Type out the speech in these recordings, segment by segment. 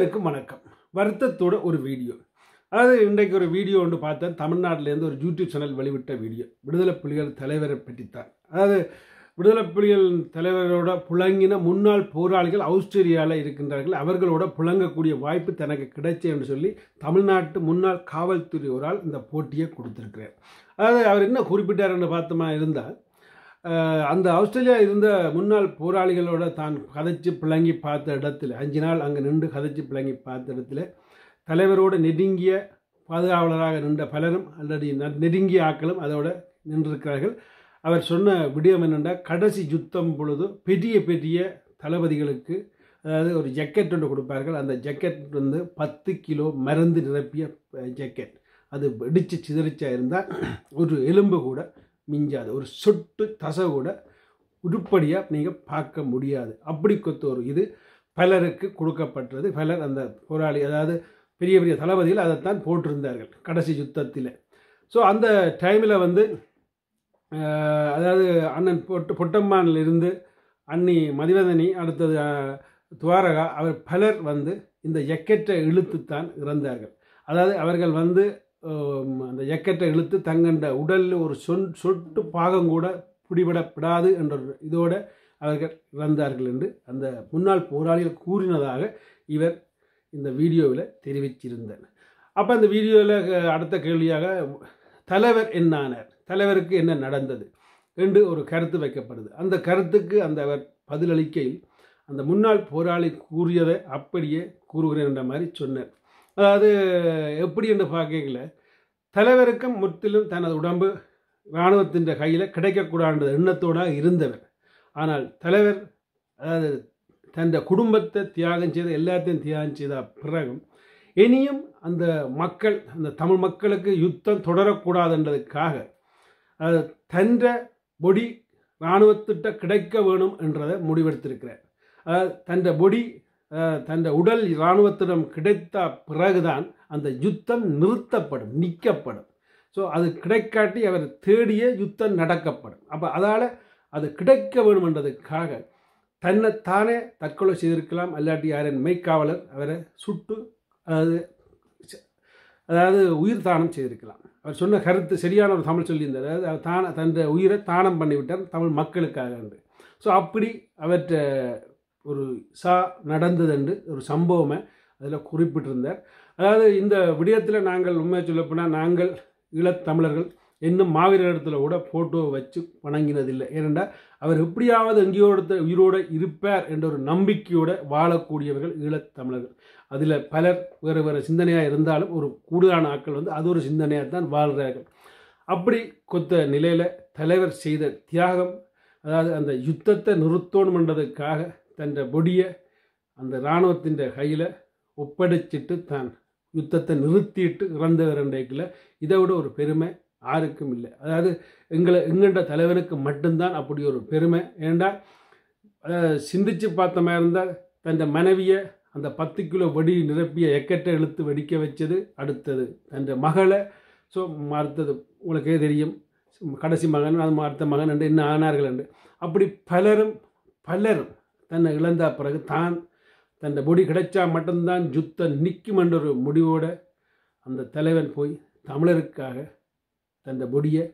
அனைவருக்கும் வணக்கம். வருத்தத்தோட ஒரு வீடியோ. அதாவது இன்றைக்கு ஒரு வீடியோ ஒன்று பார்த்தேன். தமிழ்நாட்டிலேருந்து ஒரு யூடியூப் சேனல் வெளிவிட்ட வீடியோ. விடுதலை புலிகள் தலைவரை பற்றித்தான். அதாவது விடுதலை புலிகள் தலைவரோட புழங்கின முன்னாள் போராளிகள் ஆஸ்திரேலியாவில் இருக்கின்றார்கள். அவர்களோட புழங்கக்கூடிய வாய்ப்பு தனக்கு கிடைச்சு என்று சொல்லி தமிழ்நாட்டு முன்னாள் காவல்துறையோரால் இந்த போட்டியை கொடுத்திருக்கிறார். அதாவது அவர் என்ன குறிப்பிட்டார் என்று பார்த்தோமா இருந்தால் அந்த ஆஸ்திரேலியா இருந்த முன்னாள் போராளிகளோட தான் கதைச்சு பிளங்கி பார்த்த இடத்துல அஞ்சு நாள் அங்கே நின்று கதைச்சு பிளங்கி பார்த்த இடத்துல தலைவரோட நெருங்கிய பாதுகாவலராக நின்ற பலரும் அல்லது நெருங்கிய ஆக்களும் அதோட நின்றிருக்கிறார்கள். அவர் சொன்ன விடயம் என்னென்னா கடைசி யுத்தம் பொழுது பெரிய பெரிய தளபதிகளுக்கு அதாவது ஒரு ஜக்கெட் ஒன்று கொடுப்பார்கள். அந்த ஜக்கெட் வந்து பத்து கிலோ மருந்து நிரப்பிய ஜக்கெட். அது வெடிச்சு சிதறிச்சா இருந்தால் ஒரு எலும்பு கூட மிஞ்சாது. ஒரு சொட்டு தசை கூட உருப்படியாக நீங்கள் பார்க்க முடியாது. அப்படி கொத்த ஒரு இது பலருக்கு கொடுக்கப்பட்டது. பலர் அந்த போராளி அதாவது பெரிய பெரிய தளபதிகள் அதைத்தான் போட்டிருந்தார்கள் கடைசி யுத்தத்தில். ஸோ அந்த டைமில் வந்து அதாவது அண்ணன் பொட்டு பொட்டம்மானில் இருந்து அண்ணி மதிவதனி அடுத்தது துவாரகா அவர் பலர் வந்து இந்த எக்கெட்டை இழுத்துத்தான் இறந்தார்கள். அதாவது அவர்கள் வந்து அந்த எக்கெட்டை இழுத்து தங்கண்ட உடலில் ஒரு சொன் சொட்டு பாகம் கூட பிடிபடப்படாது என்ற ஒரு இதோட அவர்கள் இறந்தார்கள் என்று அந்த முன்னாள் போராளிகள் கூறினதாக இவர் இந்த வீடியோவில் தெரிவிச்சிருந்தார் அப்போ அந்த வீடியோவில் அடுத்த கேள்வியாக தலைவர் என்னானார்? தலைவருக்கு என்ன நடந்தது என்று ஒரு கருத்து வைக்கப்படுது. அந்த கருத்துக்கு அந்த அவர் பதிலளிக்கையில் அந்த முன்னாள் போராளி கூறியதை அப்படியே கூறுகிறேன் என்ற மாதிரி சொன்னார். அதாவது எப்படி என்று பார்க்கல. தலைவருக்கும் முற்றிலும் தனது உடம்பு இராணுவத்தின் கையில் கிடைக்கக்கூடாத எண்ணத்தோடு இருந்தவர். ஆனால் தலைவர் அதாவது தன் குடும்பத்தை தியாகம் செய்த எல்லாத்தையும் தியாகம் செய்த பிறகும் இனியும் அந்த மக்கள் அந்த தமிழ் மக்களுக்கு யுத்தம் தொடரக்கூடாதுன்றதுக்காக அது தன்ற பொடி இராணுவத்திட்ட கிடைக்க வேணும் என்றதை முடிவெடுத்திருக்கிறார். அதாவது தன்ற பொடி தன் உடல் இராணுவத்திடம் கிடைத்த பிறகுதான் அந்த யுத்தம் நிறுத்தப்படும் நிற்கப்படும் ஸோ அது கிடைக்காட்டி அவர் தேடிய யுத்தம் நடக்கப்படும். அப்போ அதால் அது கிடைக்க வேணுமென்றதுக்காக தன்னை தானே தற்கொலை செய்திருக்கலாம் அல்லாட்டி யாரின் மெய்க்காவலர் அவரை சுட்டு அதாவது அதாவது உயிர் தானம் செய்திருக்கலாம். அவர் சொன்ன கருத்து சரியான ஒரு தமிழ் சொல்லியிருந்தார். அதாவது அவர் தான தன் உயிரை தானம் பண்ணிவிட்டார் தமிழ் மக்களுக்காக என்று. ஸோ அப்படி அவற்றை ஒரு சா நடந்தது என்று ஒரு சம்பவமே அதில் குறிப்பிட்டிருந்தார். அதாவது இந்த விடயத்தில் நாங்கள் உண்மையை சொல்லப்போனால் நாங்கள் ஈழத்தமிழர்கள் இன்னும் மாவீரத்தில் கூட ஃபோட்டோ வச்சு வணங்கினதில்லை. ஏனென்றால் அவர் எப்படியாவது எங்கேயோட உயிரோடு இருப்பார் என்ற ஒரு நம்பிக்கையோடு வாழக்கூடியவர்கள் ஈழத்தமிழர்கள். அதில் பலர் வேறு வேறு சிந்தனையாக இருந்தாலும் ஒரு கூடுதலான ஆட்கள் வந்து அது ஒரு சிந்தனையாக தான் வாழ்கிறார்கள் அப்படி கொத்த நிலையில் தலைவர் செய்த தியாகம் அதாவது அந்த யுத்தத்தை நிறுத்தணுமென்றதுக்காக தன் பொடியை அந்த இராணுவத்தின் கையில் ஒப்படைச்சிட்டு தான் யுத்தத்தை நிறுத்திட்டு இறந்தவர் என்றைக்குள்ள இதை விட ஒரு பெருமை யாருக்கும் இல்லை. அதாவது எங்களை எங்கள்ட தலைவனுக்கு மட்டும்தான் அப்படி ஒரு பெருமை. ஏண்டா அதாவது சிந்திச்சு பார்த்த மாதிரி இருந்தால் தன் மனைவியை அந்த பத்து கிலோ வெடி நிரப்பிய எக்கட்டை இழுத்து வெடிக்க வச்சது அடுத்தது. தன் மகளை ஸோ அடுத்தது உங்களுக்கே தெரியும். கடைசி மகன் அது அடுத்த மகன் என்று இன்னும் ஆனார்கள் என்று. அப்படி பலரும் பலரும் தன்னை இழந்த பிறகு தான் தன்னை பொடி கிடைச்சா மட்டும்தான் யுத்தம் நிற்கும் என்ற ஒரு முடிவோடு அந்த தலைவன் போய் தமிழருக்காக தன் பொடியை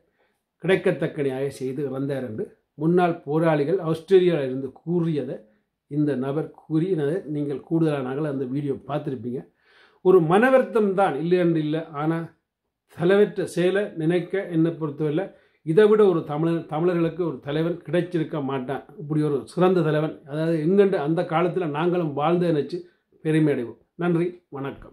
கிடைக்கத்தக்கனையாக செய்து இறந்தார் என்று முன்னாள் போராளிகள் ஆஸ்திரேலியாவில் இருந்து கூறியதை இந்த நபர் கூறினதை நீங்கள் கூடுதலானாக அந்த வீடியோ பார்த்துருப்பீங்க. ஒரு மனவர்த்தம் தான் இல்லை என்று இல்லை. ஆனால் தலைவற்ற செயலை நினைக்க என்னை பொறுத்தவரை இதை விட ஒரு தமிழர் தமிழர்களுக்கு ஒரு தலைவன் கிடைச்சிருக்க மாட்டான். இப்படி ஒரு சிறந்த தலைவன். அதாவது எங்கண்டு அந்த காலத்தில் நாங்களும் வாழ்ந்து நினச்சி பெருமை அடைவோம். நன்றி வணக்கம்.